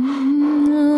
Bye.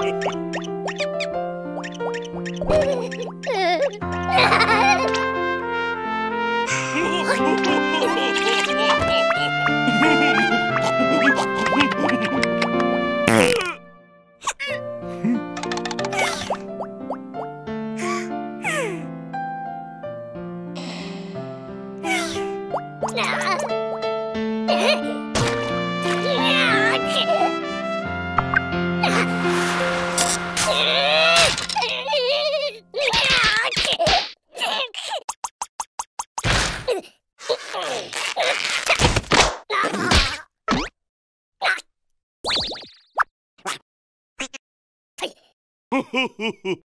Ha ha ha ha! Ho, ho, ho!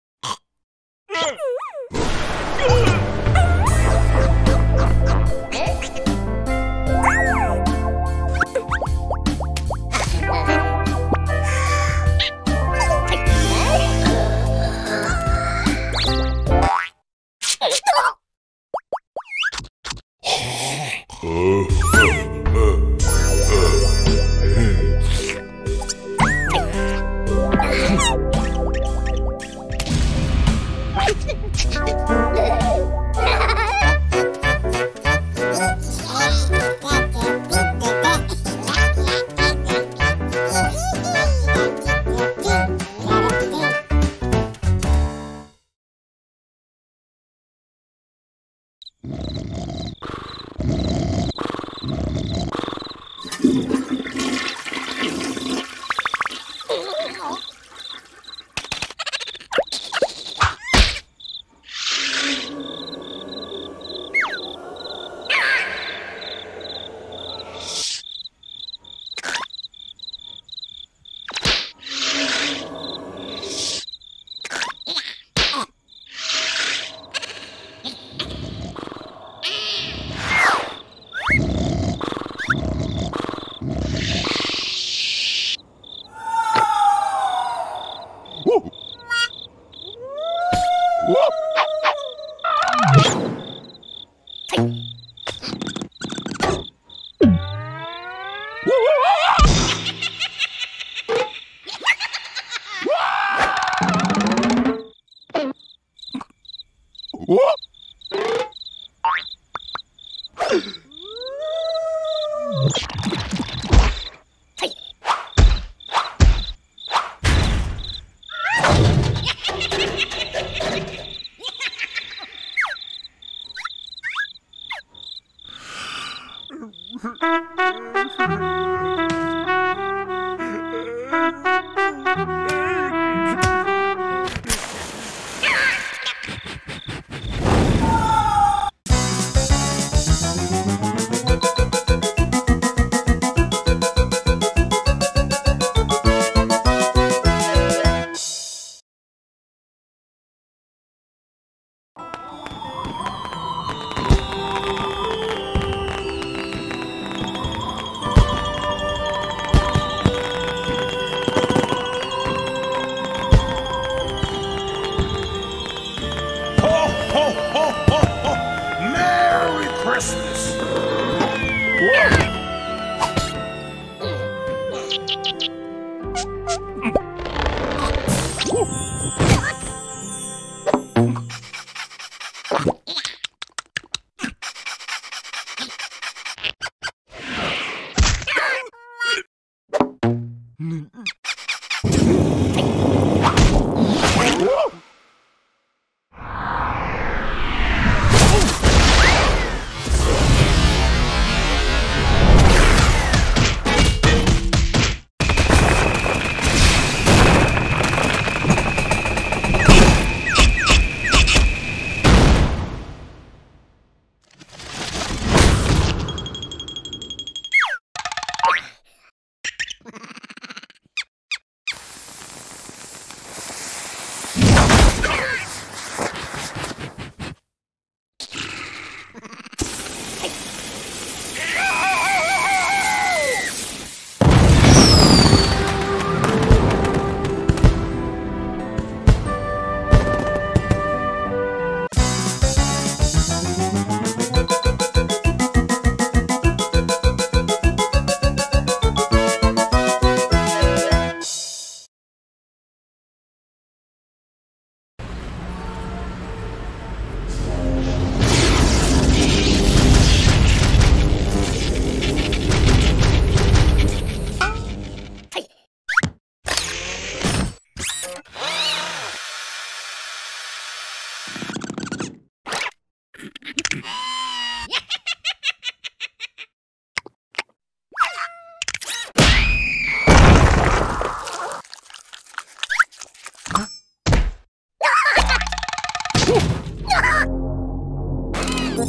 Christmas!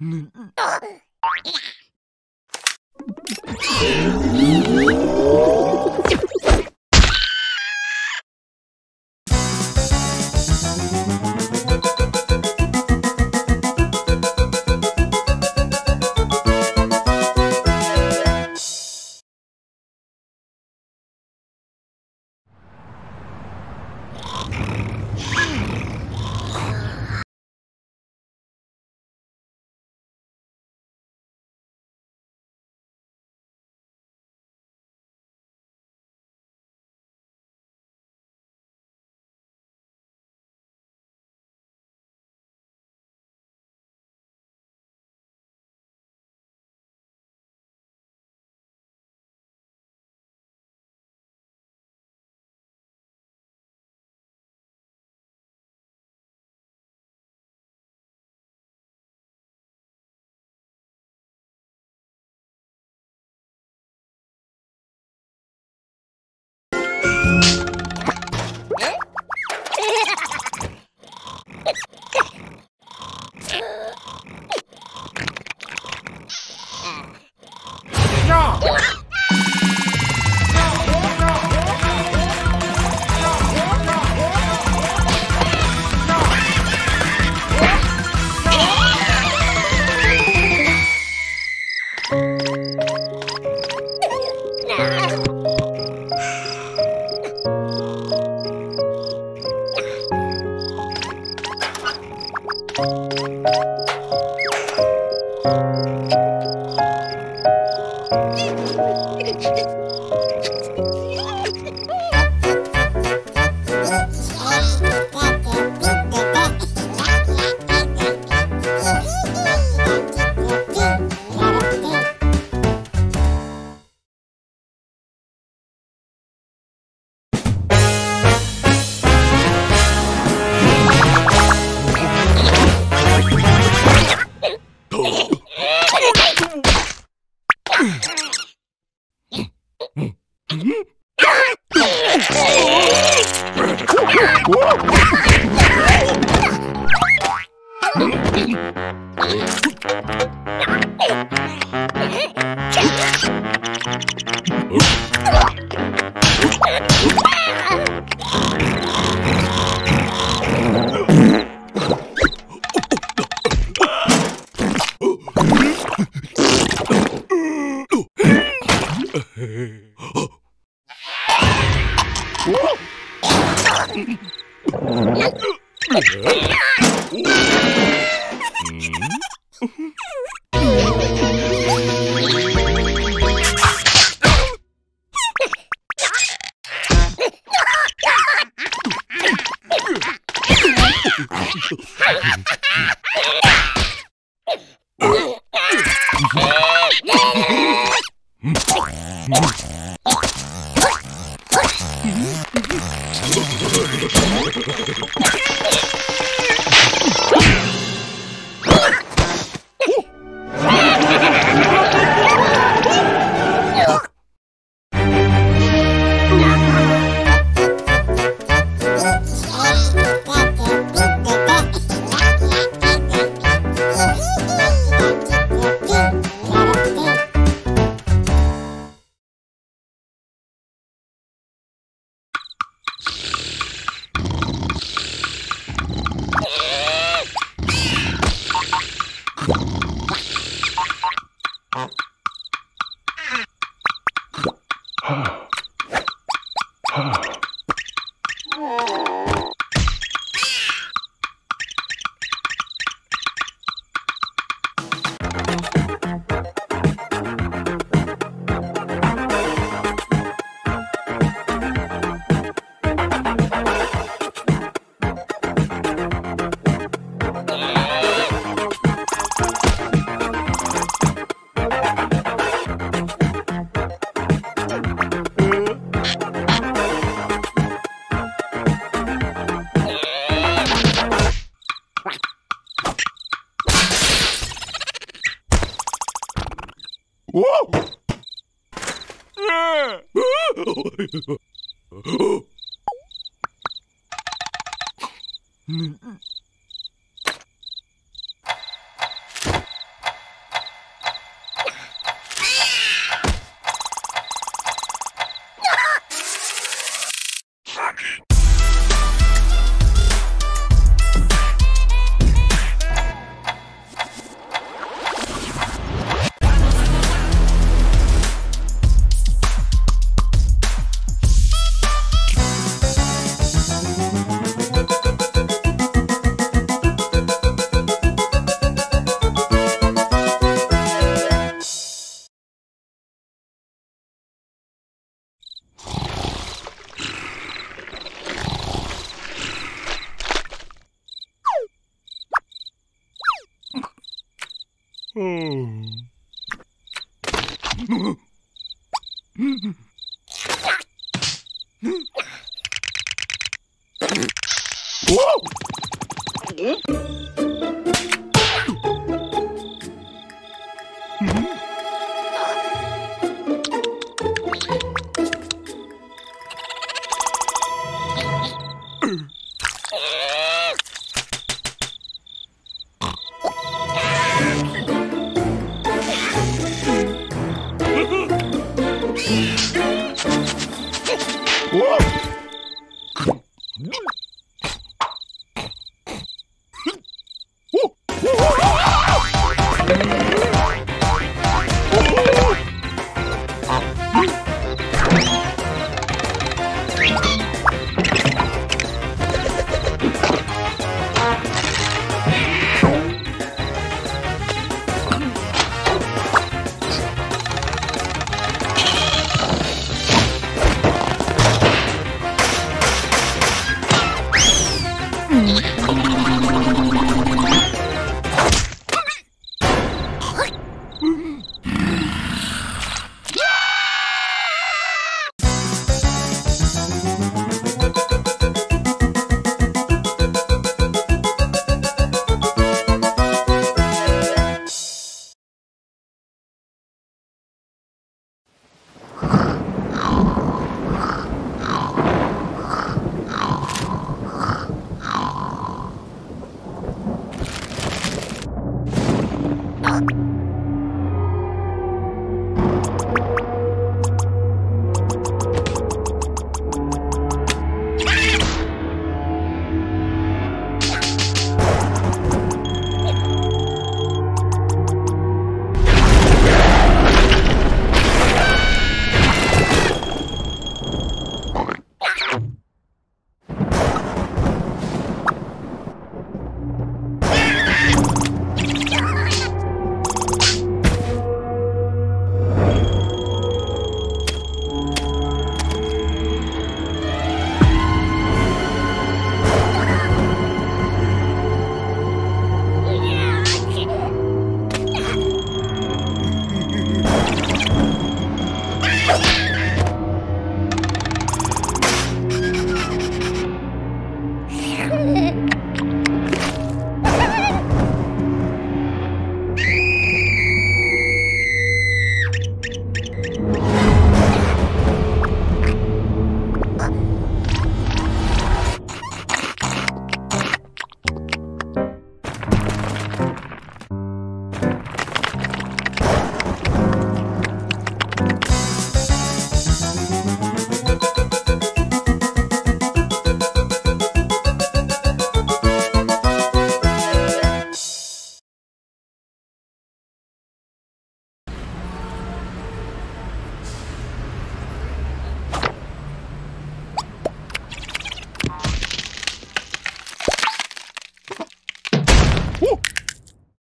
うん。Música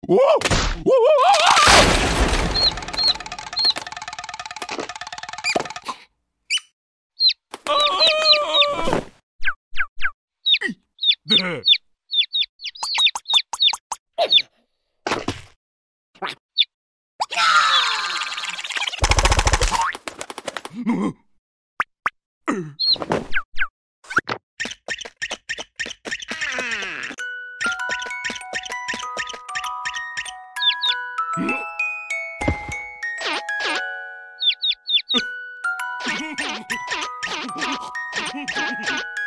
Woo! Ha ha ha!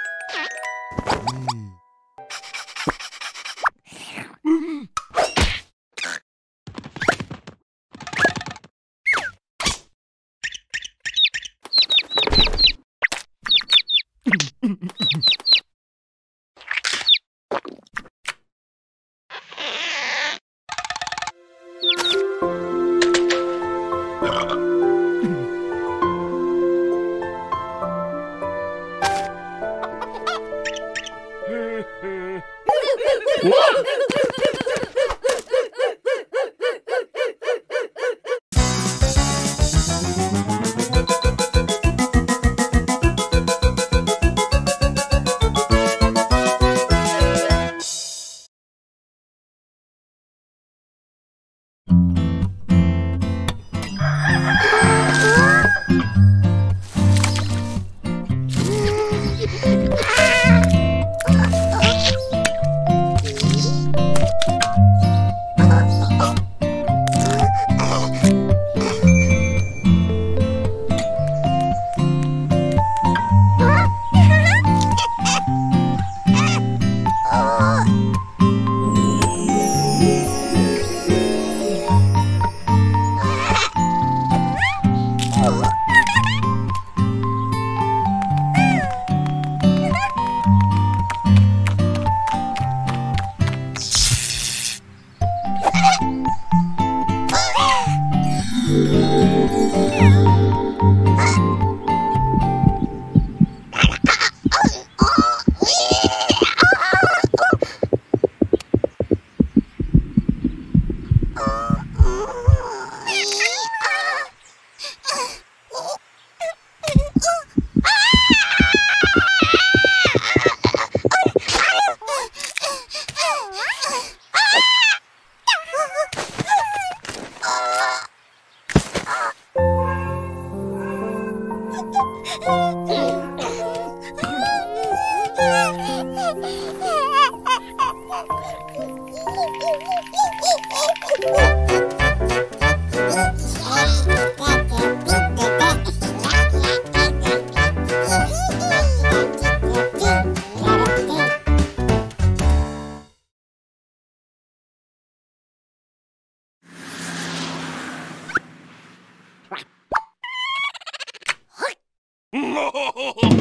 Woo!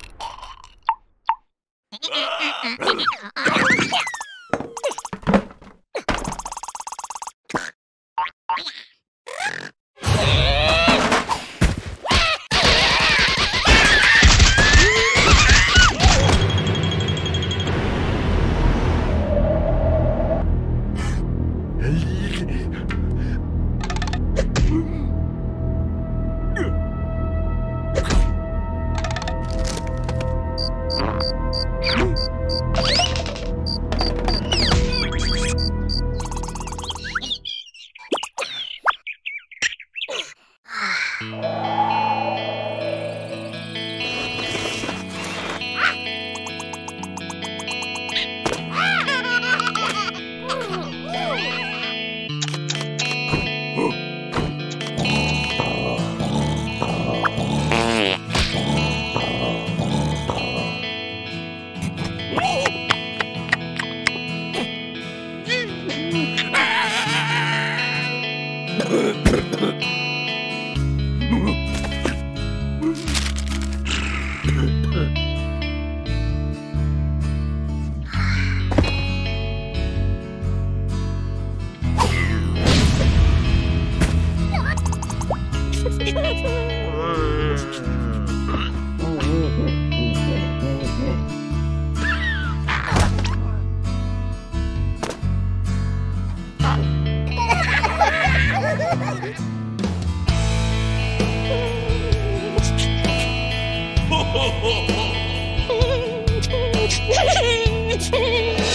Oh.